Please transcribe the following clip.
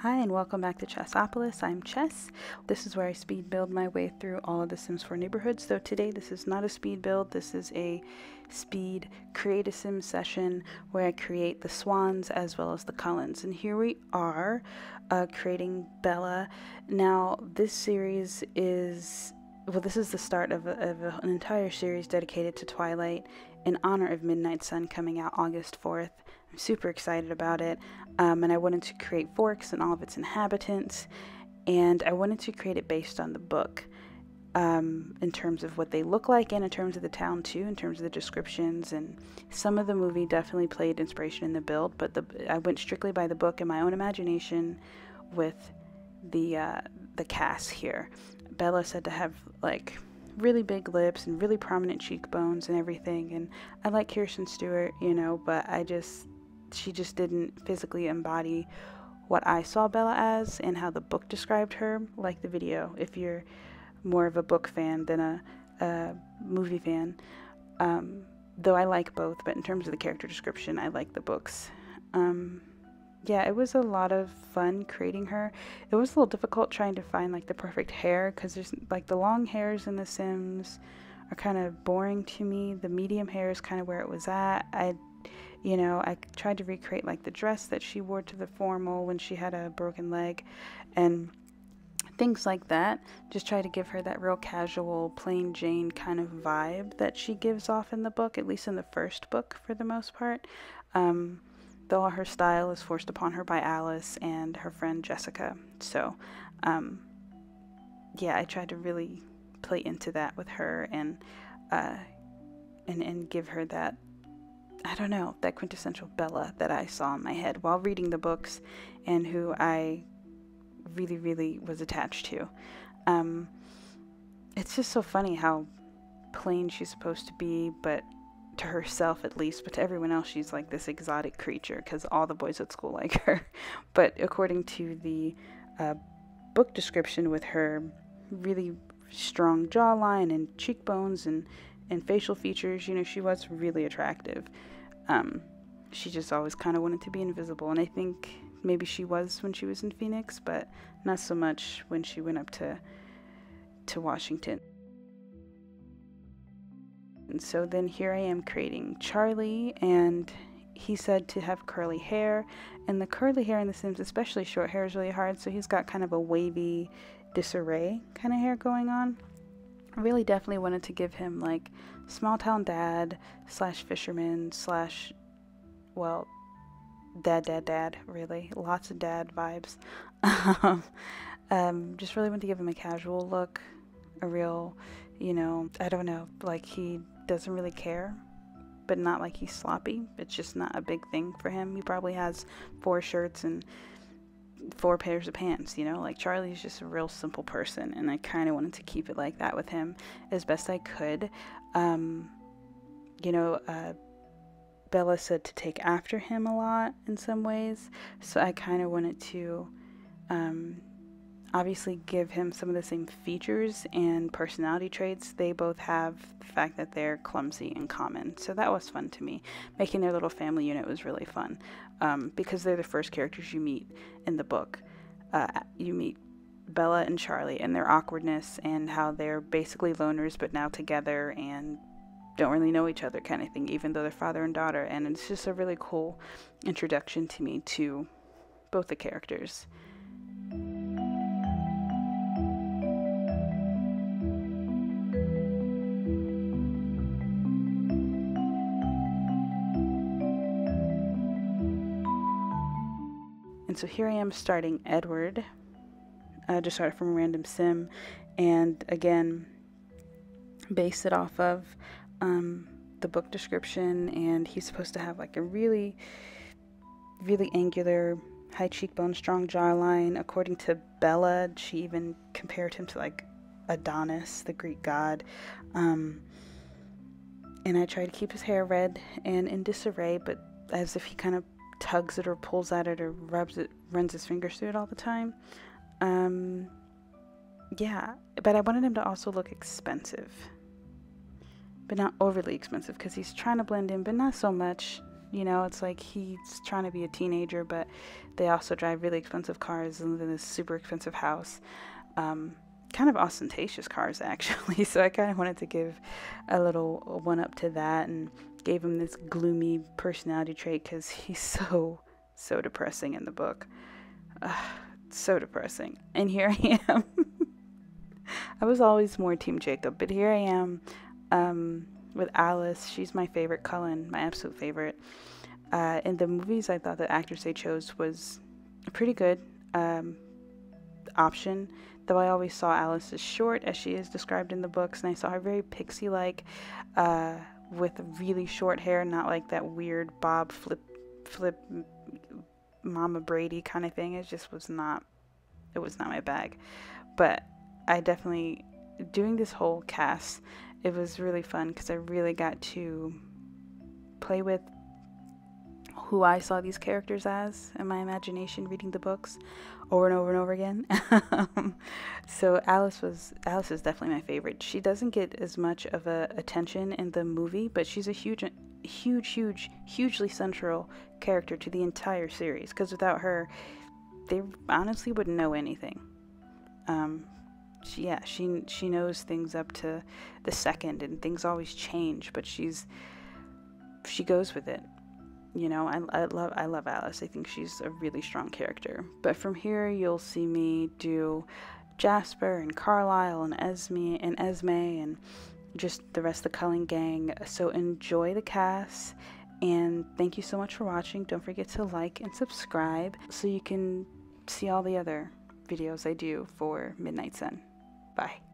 Hi and welcome back to Chesopolis. I'm Ches. This is where I speed build my way through all of the Sims 4 neighborhoods. Though today this is not a speed build, this is a speed create a sim session where I create the swans as well as the Cullens. And here we are uh, creating Bella. Now this series is well, this is the start of, a, of a, an entire series dedicated to Twilight in honor of Midnight Sun coming out August 4th. I'm super excited about it. Um, and I wanted to create Forks and all of its inhabitants. And I wanted to create it based on the book um, in terms of what they look like and in terms of the town, too, in terms of the descriptions. And some of the movie definitely played inspiration in the build, but the, I went strictly by the book and my own imagination with the, uh, the cast here. Bella said to have like really big lips and really prominent cheekbones and everything. And I like Kristen Stewart, you know, but I just she just didn't physically embody what I saw Bella as and how the book described her, like the video, if you're more of a book fan than a, a movie fan. Um, though I like both, but in terms of the character description, I like the books. Um, yeah, it was a lot of fun creating her. It was a little difficult trying to find like the perfect hair because there's like the long hairs in The Sims are kind of boring to me. The medium hair is kind of where it was at. I you know, I tried to recreate like the dress that she wore to the formal when she had a broken leg and things like that. Just try to give her that real casual, plain Jane kind of vibe that she gives off in the book, at least in the first book for the most part. Um, though her style is forced upon her by Alice and her friend Jessica. So, um, yeah, I tried to really play into that with her and uh, and and give her that I don't know, that quintessential Bella that I saw in my head while reading the books and who I really, really was attached to. Um, it's just so funny how plain she's supposed to be, but to herself at least, but to everyone else, she's like this exotic creature because all the boys at school like her. But according to the uh, book description, with her really strong jawline and cheekbones and, and facial features, you know, she was really attractive. Um, she just always kind of wanted to be invisible, and I think maybe she was when she was in Phoenix, but not so much when she went up to to Washington. And so then here I am creating Charlie, and he said to have curly hair, and the curly hair in The Sims, especially short hair, is really hard. So he's got kind of a wavy disarray kind of hair going on. Really definitely wanted to give him like small town dad slash fisherman slash well dad dad dad really. Lots of dad vibes. Um, just really wanted to give him a casual look a real you know i don't know like he doesn't really care but not like he's sloppy. It's just not a big thing for him. He probably has four shirts and four pairs of pants, you know? Like Charlie's just a real simple person, and I kind of wanted to keep it like that with him as best I could. Um, you know, uh, Bella said to take after him a lot in some ways, so I kind of wanted to um, obviously give him some of the same features and personality traits. They both have the fact that they're clumsy in common. So that was fun to me. Making their little family unit was really fun um, because they're the first characters you meet in the book. Uh, you meet Bella and Charlie and their awkwardness and how they're basically loners but now together and don't really know each other kind of thing, even though they're father and daughter. And it's just a really cool introduction to me to both the characters. So here I am starting Edward. I just started from a random sim, and again, base it off of um, the book description. And he's supposed to have like a really, really angular, high cheekbone, strong jawline. According to Bella, she even compared him to like Adonis, the Greek god. Um, and I try to keep his hair red and in disarray, but as if he kind of tugs it or pulls at it or rubs it, runs his fingers through it all the time. Um, yeah, but I wanted him to also look expensive, but not overly expensive because he's trying to blend in, but not so much. You know, it's like he's trying to be a teenager, but they also drive really expensive cars and live in this super expensive house. Um, kind of ostentatious cars, actually. So I kind of wanted to give a little one up to that and gave him this gloomy personality trait because he's so, so depressing in the book. So depressing. And here I am. I was always more Team Jacob, but here I am um, with Alice. She's my favorite Cullen, my absolute favorite. Uh, in the movies, I thought the actress they chose was a pretty good um, option, though I always saw Alice as short, as she is described in the books, and I saw her very pixie like, uh, with really short hair, not like that weird bob flip, flip, Mama Brady kind of thing. It just was not, it was not my bag. But I definitely, doing this whole cast, it was really fun because I really got to play with who I saw these characters as in my imagination reading the books over and over and over again. so Alice was Alice is definitely my favorite. She doesn't get as much of a attention in the movie, but she's a huge huge huge hugely central character to the entire series because without her they honestly wouldn't know anything. Um, she, yeah, she she knows things up to the second, and things always change. But she's she goes with it. You know, I, I love I love Alice. I think she's a really strong character. But from here, you'll see me do Jasper and Carlisle and Esme and Esme and just the rest of the Cullen gang. So enjoy the cast and thank you so much for watching. Don't forget to like and subscribe so you can see all the other videos I do for Midnight Sun. Bye.